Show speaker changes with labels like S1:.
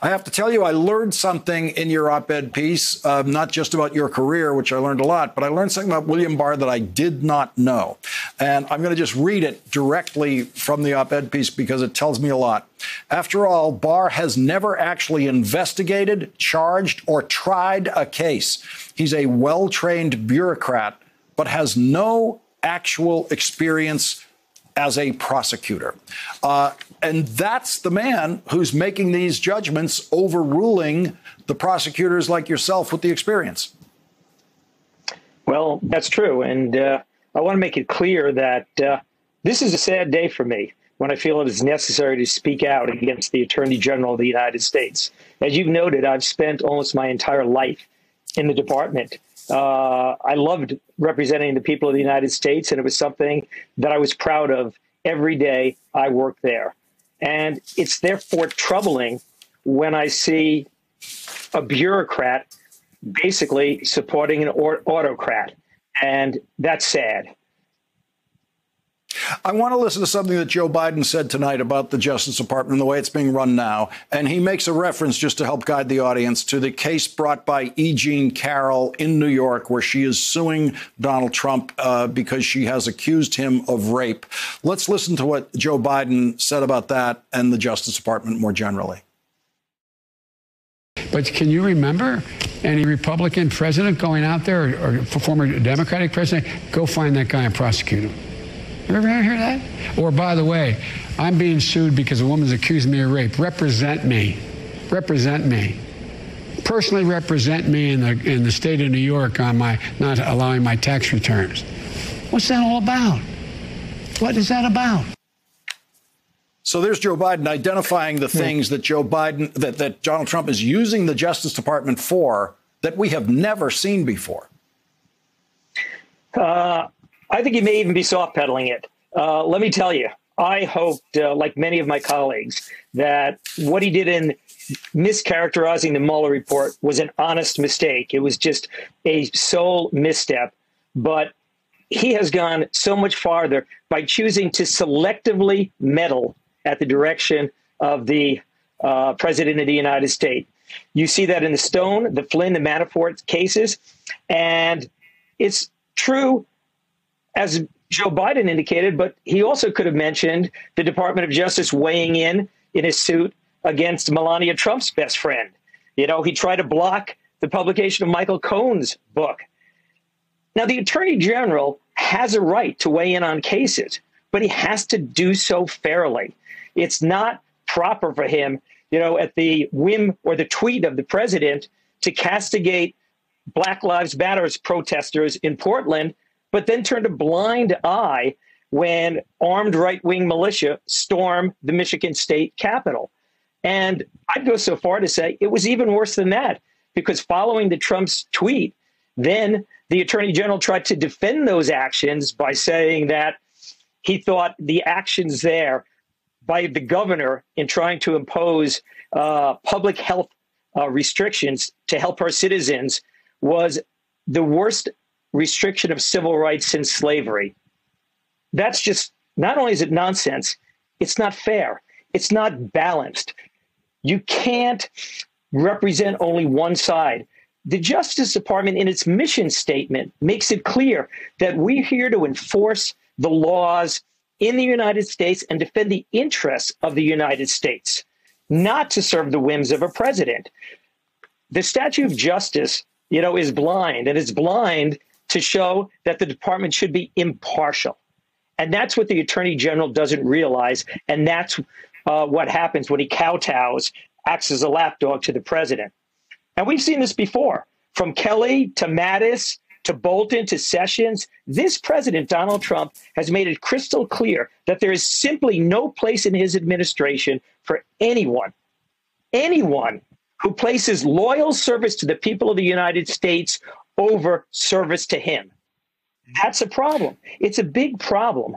S1: I have to tell you, I learned something in your op ed piece, uh, not just about your career, which I learned a lot, but I learned something about William Barr that I did not know. And I'm going to just read it directly from the op ed piece because it tells me a lot. After all, Barr has never actually investigated, charged, or tried a case. He's a well trained bureaucrat, but has no actual experience as a prosecutor. Uh, and that's the man who's making these judgments, overruling the prosecutors like yourself with the experience.
S2: Well, that's true. And uh, I want to make it clear that uh, this is a sad day for me when I feel it is necessary to speak out against the Attorney General of the United States. As you've noted, I've spent almost my entire life in the department. Uh, I loved representing the people of the United States, and it was something that I was proud of every day I worked there. And it's therefore troubling when I see a bureaucrat basically supporting an autocrat. And that's sad.
S1: I want to listen to something that Joe Biden said tonight about the Justice Department and the way it's being run now. And he makes a reference, just to help guide the audience, to the case brought by E. Jean Carroll in New York, where she is suing Donald Trump uh, because she has accused him of rape. Let's listen to what Joe Biden said about that and the Justice Department more generally.
S3: But can you remember any Republican president going out there or, or former Democratic president? Go find that guy and prosecute him. You ever hear that? Or, by the way, I'm being sued because a woman's accused me of rape. Represent me. Represent me. Personally represent me in the, in the state of New York on my not allowing my tax returns. What's that all about? What is that about?
S1: So there's Joe Biden identifying the things that Joe Biden, that, that Donald Trump is using the Justice Department for that we have never seen before.
S2: Uh, I think he may even be soft pedaling it. Uh, let me tell you, I hoped, uh, like many of my colleagues, that what he did in mischaracterizing the Mueller report was an honest mistake. It was just a sole misstep. But he has gone so much farther by choosing to selectively meddle at the direction of the uh, president of the United States. You see that in the Stone, the Flynn, the Manafort cases. And it's true as Joe Biden indicated, but he also could have mentioned the Department of Justice weighing in in his suit against Melania Trump's best friend. You know, he tried to block the publication of Michael Cohen's book. Now, the Attorney General has a right to weigh in on cases, but he has to do so fairly. It's not proper for him, you know, at the whim or the tweet of the president to castigate Black Lives Matters protesters in Portland but then turned a blind eye when armed right wing militia stormed the Michigan state capitol. And I'd go so far to say it was even worse than that, because following the Trump's tweet, then the attorney general tried to defend those actions by saying that he thought the actions there by the governor in trying to impose uh, public health uh, restrictions to help our citizens was the worst restriction of civil rights since slavery. That's just not only is it nonsense, it's not fair. It's not balanced. You can't represent only one side. The Justice Department, in its mission statement, makes it clear that we're here to enforce the laws in the United States and defend the interests of the United States, not to serve the whims of a president. The statue of justice, you know, is blind, and it's blind to show that the department should be impartial. And that's what the attorney general doesn't realize. And that's uh, what happens when he kowtows, acts as a lapdog to the president. And we've seen this before from Kelly to Mattis to Bolton to Sessions. This president, Donald Trump, has made it crystal clear that there is simply no place in his administration for anyone, anyone who places loyal service to the people of the United States over service to him. That's a problem. It's a big problem.